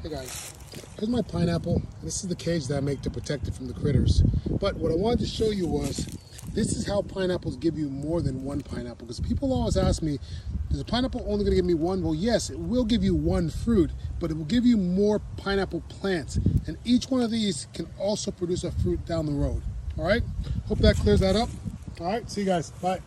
Hey guys, here's my pineapple. This is the cage that I make to protect it from the critters. But what I wanted to show you was, this is how pineapples give you more than one pineapple. Because people always ask me, is a pineapple only gonna give me one? Well, yes, it will give you one fruit, but it will give you more pineapple plants. And each one of these can also produce a fruit down the road. All right, hope that clears that up. All right, see you guys, bye.